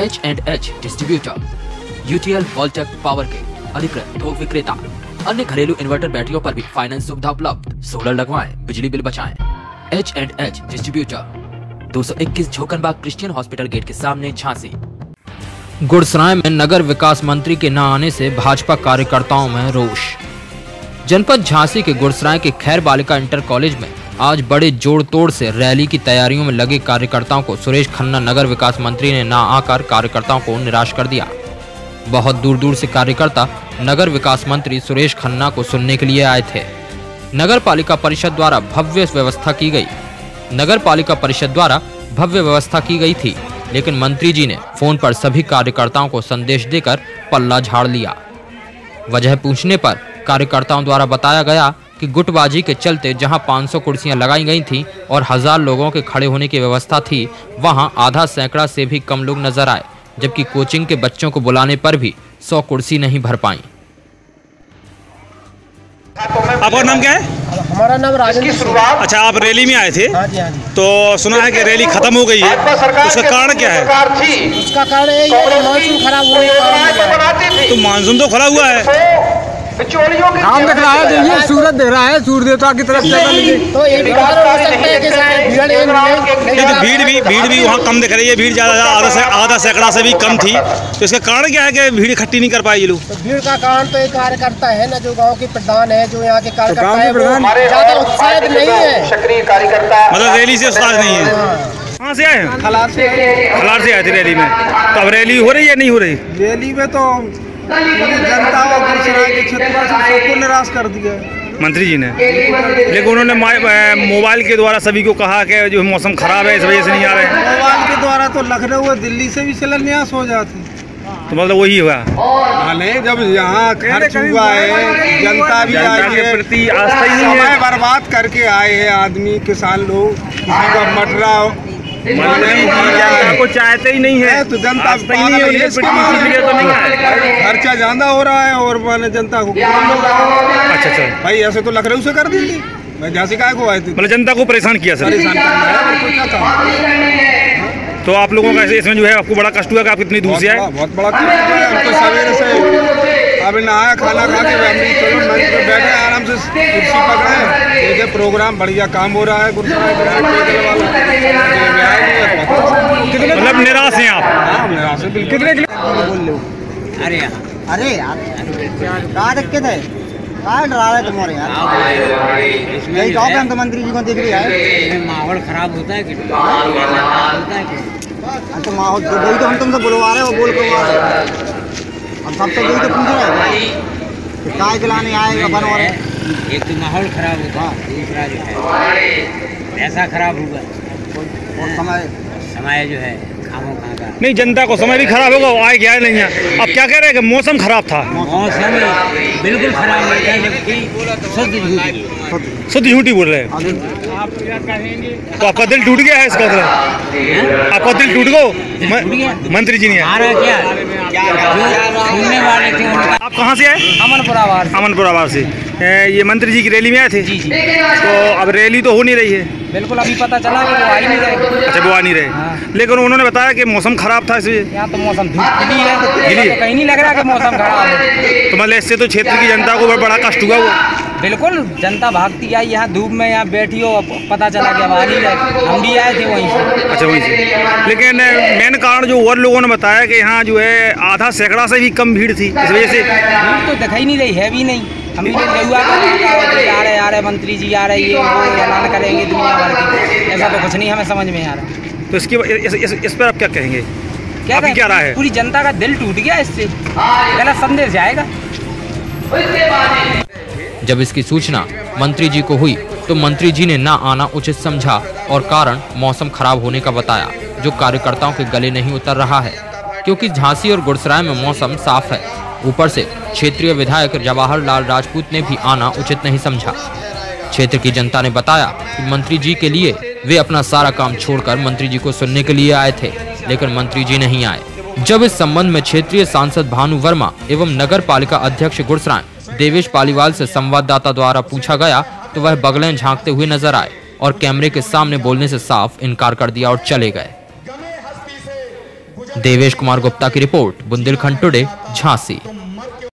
H and H distributor UTL Voltek power के अधिकृत थोक विक्रेता अन्य घरेलू इन्वर्टर बैटरियों पर भी फाइनेंस सुविधा उपलब्ध। सोलर लगवाएँ, बिजली बिल बचाएँ। H and H distributor 221 Jhokanbagh Christian hospital gate के सामने झांसी। गुड़सराय में नगर विकास मंत्री के न आने से भाजपा कार्यकर्ताओं में रोष। जनपद झांसी के गुड़सराय के खैर बालिका इंटर कॉलेज में आज बड़े जोड़ तोड़ से रैली की तैयारियों में लगे कार्यकर्ताओं को सुरेश खन्ना नगर विकास मंत्री ने ना आकर कार्यकर्ताओं को निराश कर दिया। बहुत दूर दूर से कार्यकर्ता नगर विकास मंत्री सुरेश खन्ना को सुनने के लिए आए थे। नगर पालिका परिषद द्वारा भव्य व्यवस्था की गई। नगर पालिका परिषद द्वारा भव्य व्यवस्था की गई थी, लेकिन मंत्री जी ने फ़ोन पर सभी कार्यकर्ताओं को संदेश देकर पल्ला झाड़ लिया। वजह पूछने पर कार्यकर्ताओं द्वारा बताया गया कि गुटबाजी के चलते जहाँ 500 कुर्सियाँ लगाई गई थीं और हज़ार लोगों के खड़े होने की व्यवस्था थी वहाँ आधा सैकड़ा से भी कम लोग नज़र आए जबकि कोचिंग के बच्चों को बुलाने पर भी 100 कुर्सी नहीं भर पाई। आपका नाम क्या है? हमारा नाम राजेंद्र अच्छा आप रैली में आए थे? हाँ जी हाँ जी। तो सुना है कि रैली खत्म हो गई है। उसका कारण क्या है? उसका कारण है ये मौसम खराब हुआ है। तो मानसून तो खड़ा हुआ है। काम दिख रहा है देखिए सूरज दिख रहा है सूर्य देवता की तरफ़ तो ये भी कारण हो सकता है कि शायद भीड़ एक नहीं ये तो भीड़ भी भीड़ भी वहाँ कम दिख रही है भीड़ ज़्यादा आधा से आधा सैकड़ा से भी कम थी। तो इसका कारण क्या है कि भीड़ इकट्ठी नहीं कर पाई ये लोग? तो भीड़ का कारण तो एक कार्यकर्ता है ना जो गाँव के प्रधान है जो यहाँ के कार्यकर्ता है के? ज़्यादा उत्साहित नहीं है। सक्रिय कार्यकर्ता। मतलब रैली से उस्ताद नहीं है। कहाँ से आए हैं? हालात से खलार से आए थे रैली में। तो अब रैली हो रही है नहीं हो रही? रैली में तो जनता और गुजरात के क्षेत्रवासी सबको निराश कर दिया। है मंत्री जी ने। लेकिन उन्होंने मोबाइल के द्वारा सभी को कहा कि जो मौसम खराब है इस वजह से नहीं आ रहे। मोबाइल के द्वारा तो लखनऊ और दिल्ली से भी शिलान्यास हो जाती। तो मतलब वही हुआ। हाँ नहीं जब यहाँ खर्च हुआ है जनता भी आई है। प्रति आस्था ही समय है। बर्बाद करके आए हैं आदमी किसान लोग किसी का मटरा जनता को चाहते ही नहीं है। तो जनता इसीलिए तो नहीं खर्चा ज़्यादा हो रहा है और मैंने जनता को अच्छा अच्छा। भाई ऐसे तो लखनऊ से कर दी थी मैं झांसी काय को आए थे? मतलब जनता को परेशान किया सर। परेशान तो आप लोगों का ऐसे- इसमें जो है आपको बड़ा कष्ट हुआ कि आप इतनी दूर बहुत से बड़ा आए? बहुत बड़ा काम है हम तो सवेरे से अभी नहाया खाना खा के हम चलो मंच पे बैठे आराम से कुर्सी पकड़े ये जो प्रोग्राम बढ़िया काम हो रहा है गुरुद्वारा के वाला ये न्याय नहीं है बहुत अच्छा। मतलब निराश हैं आप हाँ, मेरा बोल बिल्कुल अरे यार अरे यार कहाँ है कहाँ डरा रहे तुम्हारे यार? यही कहो हम तो मंत्री जी को देख रहे हैं। माहौल खराब होता है कि है तो माहौल तो वही तो हम तुमसे बुलवा रहे हैं वो बोल के रहे हम सबसे यही तो पूछ रहे हैं। काय दिलाने आए अपन और? एक तो माहौल खराब होता है दूसरा जो है ऐसा खराब हुआ। और समय? समय जो है नहीं जनता को समय भी खराब होगा वो आए क्या नहीं है। अब क्या कह रहे हैं कि मौसम खराब था? मौसम बिल्कुल खराब है। शुद्ध झूठी बोल रहे हैं? अभी तो आपका दिल टूट गया है इसका मतलब? आपका दिल टूट गो मंत्री जी नहीं आ आए रहा क्या? सुनने वाले थे आप कहाँ से आए अमनपुर अमनपुर आवास से। ये मंत्री जी की रैली में आए थे? जी जी। तो अब रैली तो हो नहीं रही है? बिल्कुल अभी पता चला कि वो आ ही नहीं रहे। अच्छा वो आ नहीं रहे। हाँ। लेकिन उन्होंने बताया कि मौसम खराब था इसलिए। यहाँ तो मौसम गिली है। गिली है? तो कहीं नहीं लग रहा कि मौसम खराब है। तो मतलब इससे तो क्षेत्र की जनता को बड़ा कष्ट हुआ वो बिल्कुल जनता भागती आई यहाँ धूप में यहाँ बैठी हो पता चला कि अब आ नहीं रहे हम भी आए थे वहीं से। अच्छा वहीं से। लेकिन मेन कारण जो और लोगों ने बताया कि यहाँ जो है आधा सैकड़ा से भी कम भीड़ थी इस वजह से। भीड़ तो दिखाई नहीं रही है भी नहीं। हम भी रहुआ आ रहे आ रहे मंत्री जी आ रहे ये वो ऐलान करेंगे दुनिया भर की। ऐसा तो कुछ नहीं हमें समझ में आ रहा। तो इसकी इस, इस, इस पर आप क्या कहेंगे? क्या क्या राय है? पूरी जनता का दिल टूट गया इससे। गलत संदेश जाएगा। जब इसकी सूचना मंत्री जी को हुई तो मंत्री जी ने न आना उचित समझा और कारण मौसम खराब होने का बताया, जो कार्यकर्ताओं के गले नहीं उतर रहा है। क्योंकि झांसी और गुड़सराय में मौसम साफ़ है। ऊपर से क्षेत्रीय विधायक जवाहरलाल राजपूत ने भी आना उचित नहीं समझा। क्षेत्र की जनता ने बताया कि मंत्री जी के लिए वे अपना सारा काम छोड़कर मंत्री जी को सुनने के लिए आए थे, लेकिन मंत्री जी नहीं आए। जब इस संबंध में क्षेत्रीय सांसद भानु वर्मा एवं नगर पालिका अध्यक्ष गुड़सराय देवेश पालीवाल से संवाददाता द्वारा पूछा गया तो वह बगलें झांकते हुए नज़र आए और कैमरे के सामने बोलने से साफ़ इनकार कर दिया और चले गए। देवेश कुमार गुप्ता की रिपोर्ट बुंदेलखंड टुडे झांसी।